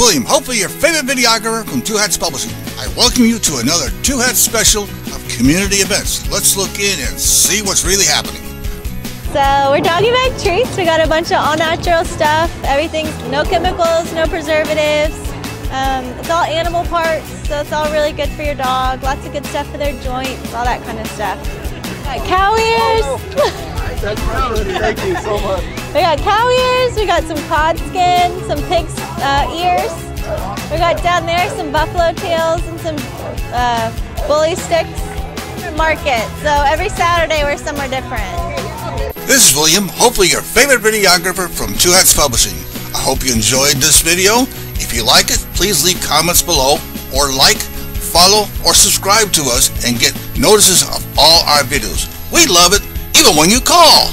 William, hopefully your favorite videographer from Two Hats Publishing. I welcome you to another Two Hats special of community events. Let's look in and see what's really happening. So we're doggy bag treats. We got a bunch of all natural stuff. Everything's no chemicals, no preservatives. Um, it's all animal parts, so it's all really good for your dog. Lots of good stuff for their joints, all that kind of stuff. Got cow ears. That's Thank you so much. We got cow ears, we got some cod skin, some pig ears. We got down there some buffalo tails and some uh, bully sticks. Market, so every Saturday we're somewhere different. This is William, hopefully your favorite videographer from Two Hats Publishing. I hope you enjoyed this video. If you like it, please leave comments below or like, follow, or subscribe to us and get notices of all our videos. We love it even when you call.